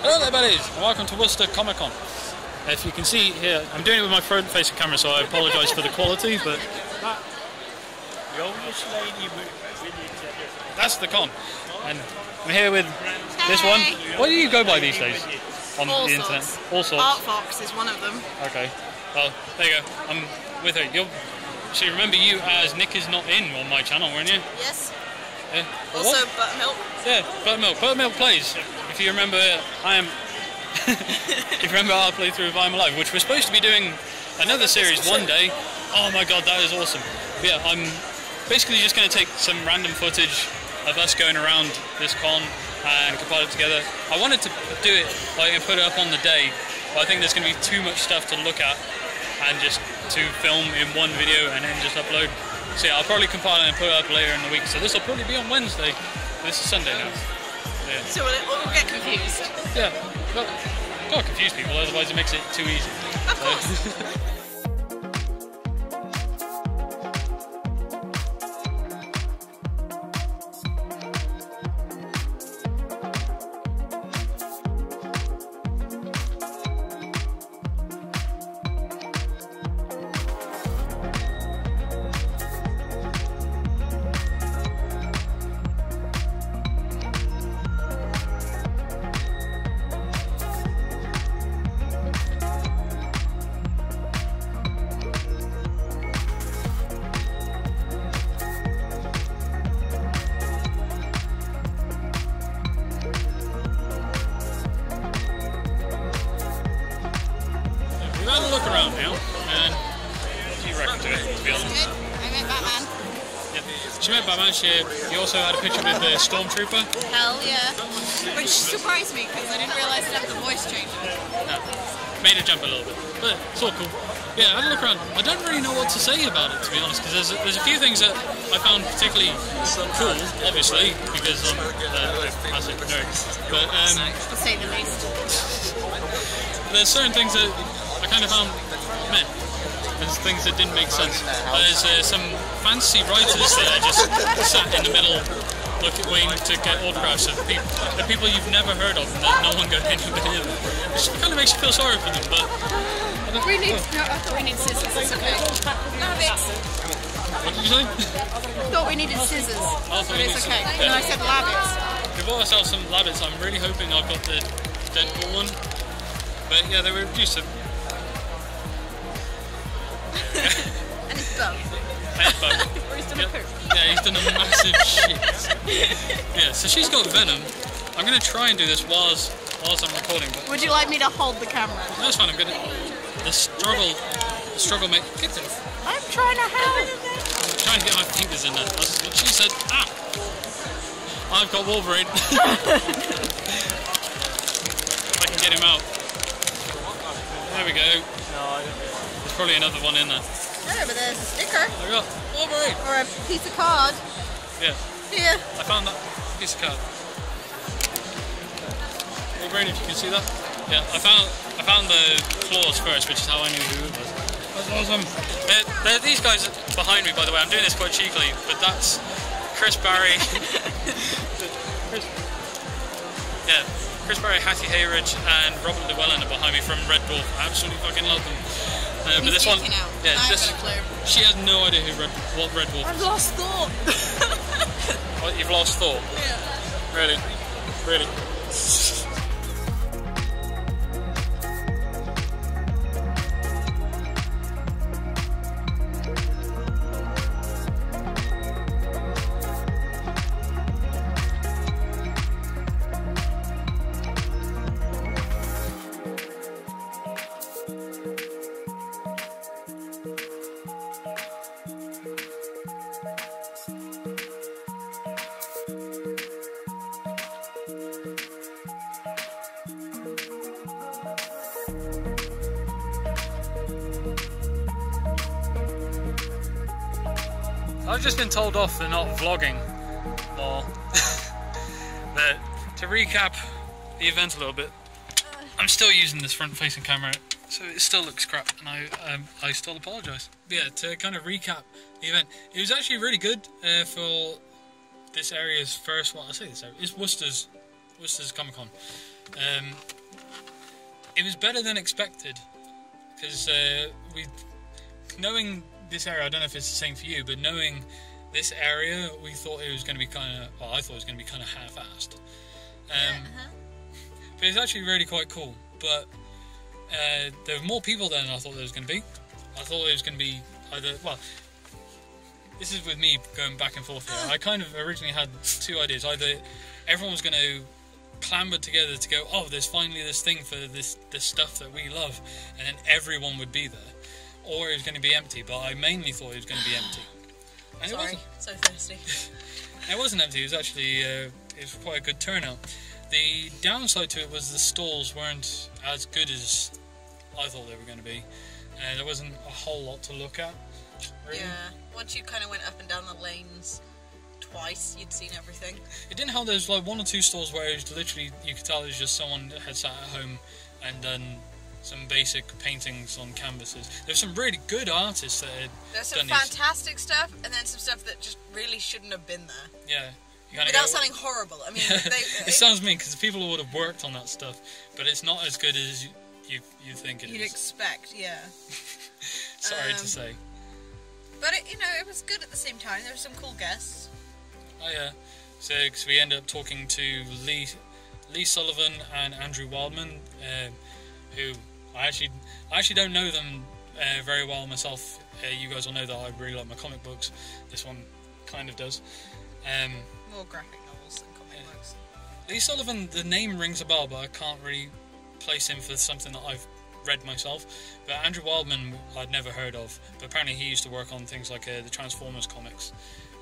Hello there buddies, and welcome to Worcester Comic Con. If you can see here, I'm doing it with my front facing camera so I apologise for the quality, but that's the con. And I'm here with this one. What do you go by these days on All the internet? sorts. All sorts. Art Fox is one of them. Okay. Well, there you go. I'm with her. You'll so remember you as Nick is not in on my channel, weren't you? Yes. Yeah. Also what? buttermilk. Yeah, Buttermilk. Buttermilk plays. If you remember, I am. if you remember our playthrough of I'm Alive, which we're supposed to be doing another series one day. Oh my god, that is awesome. But yeah, I'm basically just going to take some random footage of us going around this con and compile it together. I wanted to do it like and put it up on the day, but I think there's going to be too much stuff to look at and just to film in one video and then just upload. So yeah, I'll probably compile it and put it up later in the week. So this will probably be on Wednesday. This is Sunday now. Yeah. So we'll, we'll get confused. Yeah, got to confuse people, otherwise it makes it too easy. Of course. had a look around now, and what do you reckon it, to be honest? Good. I met Batman. Yeah. She met Batman, she, you also had a picture with the Stormtrooper. Hell yeah. Which surprised me because I didn't realise it had the voice change. Yeah. Made it jump a little bit, but it's all cool. Yeah, I had a look around. I don't really know what to say about it, to be honest, because there's, a- there's a few things that I found particularly cool, obviously, because I'm uh, a massive nerd. But um, To say the least. there's certain things that kind of found meh. There's things that didn't make sense. There's uh, some fancy writers that just sat in the middle, looking, waiting to get autographs of people, the people you've never heard of, and that no one got near them. Which kind of makes you feel sorry for them, but I We need. No, I thought we needed scissors. It's okay. Labbits. what did you say? Thought we needed scissors. thought But it's okay. scissors. No, I said labbits. We bought ourselves some labbits. I'm really hoping I've got the Deadpool one. But yeah, they were reduced to Done a massive shit. Yeah, so she's got Venom. I'm gonna try and do this whilst whilst I'm recording, but Would you like me to hold the camera? No, that's fine. I'm gonna. The struggle, the struggle make. Get the. I'm trying to help. I'm trying to get my fingers in there. That's what she said. Ah. I've got Wolverine. if I can get him out. There we go. No, I don't. There's probably another one in there. Yeah, but there's a sticker I got Wolverine. or a piece of card. Yeah, Here. I found that piece of card. Wolverine, if you can see that. Yeah, I found I found the claws first, which is how I knew who it was. That's awesome. They're, they're these guys behind me, by the way. I'm doing this quite cheekily, but that's Chris Barrie. Chris, yeah, Chris Barrie, Hattie Hayridge, and Robert Llewellyn are behind me from Red Dwarf. I absolutely fucking love them. Uh, but this one, geeking out. yeah, this, haven't a clue. she has no idea who Red, what Red Dwarf I've is. lost thought. What, you've lost thought. yeah. Really? Really? I've just been told off for not vlogging more. but to recap the event a little bit, I'm still using this front-facing camera, so it still looks crap, and I um, I still apologise. Yeah, to kind of recap the event, it was actually really good uh, for this area's first. What I say this area is Worcester's Worcester's Comic Con. Um, it was better than expected because uh, we, knowing this area, I don't know if it's the same for you, but knowing this area, we thought it was going to be kind of. Well, I thought it was going to be kind of half-assed. Um, uh-huh. but it's actually really quite cool. But uh, there were more people than I thought there was going to be. I thought it was going to be either. Well, this is with me going back and forth here. I kind of originally had two ideas. Either everyone was going to clamber together to go, oh, there's finally this thing for this this stuff that we love, and then everyone would be there, or it was going to be empty. But I mainly thought it was going to be empty. And it Sorry, wasn't. so thirsty. It wasn't empty. It was actually uh, it was quite a good turnout. The downside to it was the stalls weren't as good as I thought they were going to be. Uh, there wasn't a whole lot to look at. Really. Yeah. Once you kind of went up and down the lanes twice, you'd seen everything. It didn't help. There was like one or two stores where it was literally you could tell it was just someone that had sat at home and done some basic paintings on canvases. There's some really good artists that had There's some done these. fantastic stuff, and then some stuff that just really shouldn't have been there. Yeah. You kinda Without go- sounding horrible. I mean, it they, sounds mean because people would have worked on that stuff, but it's not as good as you you, you think it you'd is. expect, yeah. Sorry um, to say. But it, you know, it was good at the same time. There were some cool guests. Oh yeah. So 'cause we ended up talking to Lee Lee Sullivan and Andrew Wildman, um, who I actually I actually don't know them uh, very well myself. Uh, you guys will know that I really like my comic books. This one kind of does. Um, More graphic novels than comic Yeah. books. Lee Sullivan, the name rings a bell, but I can't really place him for something that I've read myself. But Andrew Wildman, I'd never heard of. But apparently, he used to work on things like uh, the Transformers comics,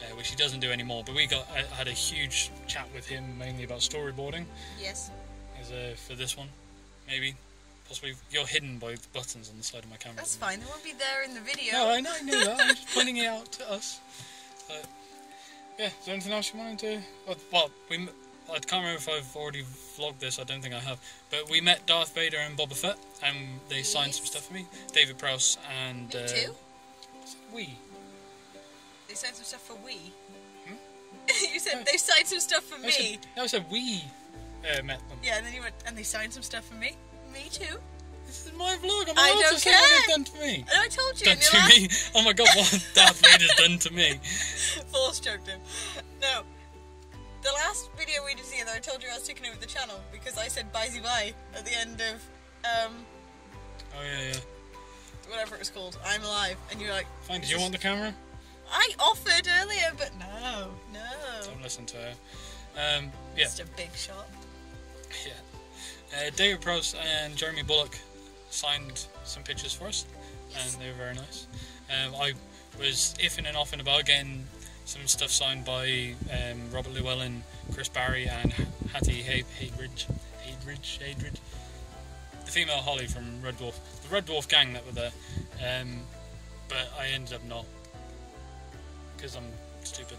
uh, which he doesn't do anymore. But we got I had a huge chat with him mainly about storyboarding Yes. as uh, for this one, maybe. Possibly you're hidden by the buttons on the side of my camera. That's fine. They won't be there in the video. No, I know, I knew that. I'm just pointing it out to us. But, yeah, is there anything else you wanted to? Well, well, we. I can't remember if I've already vlogged this. I don't think I have. But we met Darth Vader and Boba Fett, and they signed some stuff for me. David Prowse and Me uh, too. we. They signed some stuff for we. Hmm? you said they signed some stuff for me. said, I said we uh, met them. Yeah, and then you went, and they signed some stuff for me. Me too. This is my vlog. I'm I don't say what care. they've done to me. And I told you Done to last me. Oh my god, what Darth Vader's done to me? force choked him. No. The last video we did together, I told you I was taking over the channel because I said bye bye at the end of um Oh yeah, yeah. whatever it was called. I'm alive, and you're like, Fine. Did you want the camera? I offered earlier, but no, no. Don't listen to her. Um, yeah. Just a big shot. Yeah. Uh, David Prowse and Jeremy Bulloch signed some pictures for us, and they were very nice. Um, I was ifing and offing about getting some stuff signed by um, Robert Llewellyn, Chris Barrie, and Hattie Hay- Haydridge. Haydridge? Haydridge? The female Holly from Red Dwarf. The Red Dwarf gang that were there. Um, but I ended up not. Because I'm stupid.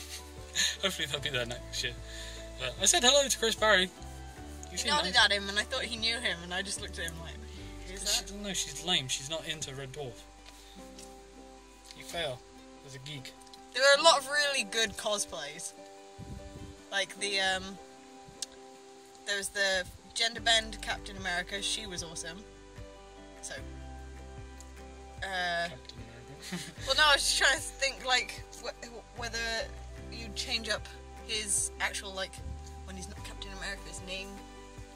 Hopefully they'll be there next year. But I said hello to Chris Barrie. You He nodded nice. at him, and I thought he knew him, and I just looked at him like, who's She that? doesn't know she's lame. She's not into Red Dwarf. You fail as a geek. There were a lot of really good cosplays. Like the um there was the gender bend Captain America, she was awesome. So uh Captain America. well no, I was just trying to think like whether you'd change up his actual like when he's not Captain America his name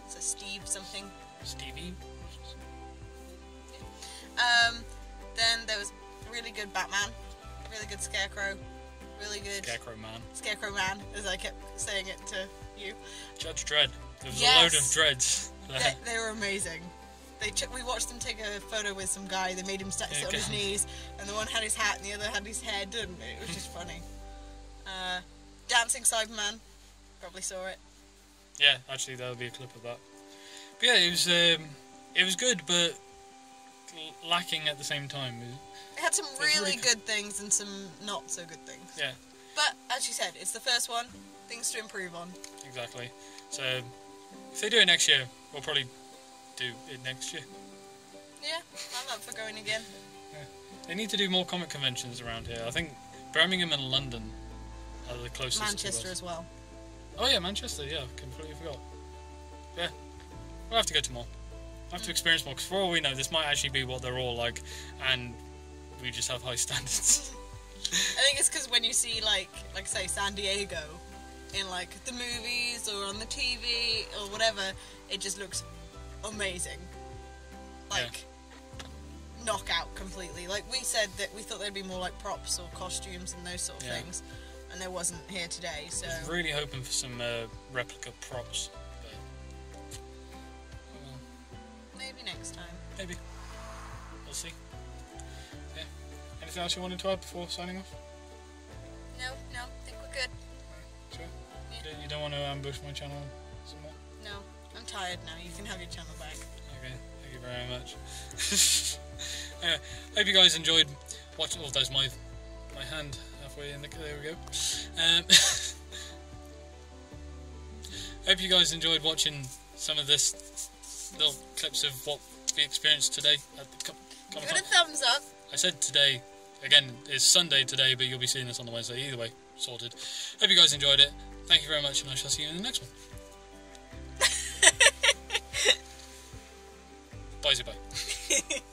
so Steve something. Stevie. Um then there was really good Batman, really good Scarecrow, really good Scarecrow Man. Scarecrow Man, as I kept saying it to you. Judge Dredd. There was Yes. a load of dreads. They, they were amazing. They ch- we watched them take a photo with some guy. They made him sit on his knees, and the one had his hat, and the other had his head, and it was just funny. Uh, Dancing Cyberman, probably saw it. Yeah, actually, there'll be a clip of that. But yeah, it was um, it was good, but lacking at the same time. It had some really really good. good things and some not so good things. Yeah, But as you said, it's the first one. Things to improve on. exactly. So if they do it next year, we'll probably do it next year. Yeah, I'm up for going again. They need to do more comic conventions around here. I think Birmingham and London are the closest. Manchester as well. Oh yeah, Manchester. Yeah, completely forgot. Yeah, we'll have to go to more. We'll have to mm. experience more because for all we know, this might actually be what they're all like, and we just have high standards. I think it's because when you see like, like say San Diego, in like the movies or on the TV or whatever, it just looks amazing. Like knockout completely. Like we said that we thought there'd be more like props or costumes and those sort of Yeah. things, and there wasn't here today. So I was really hoping for some uh, replica props, but well, maybe next time. maybe we'll see. Yeah. Anything else you wanted to add before signing off? No, no, I think we're good. Sure. Yeah. You don't- You don't want to ambush my channel tired now. You can have your channel back. Okay, thank you very much. anyway, hope you guys enjoyed watching. Oh, there's my my hand halfway in the. There we go. Um, hope you guys enjoyed watching some of this little clips of what we experienced today at the Give it a thumbs up. I said today. Again, it's Sunday today, but you'll be seeing this on the Wednesday. Either way, sorted. Hope you guys enjoyed it. Thank you very much, and I shall see you in the next one. 不好意思不好意思。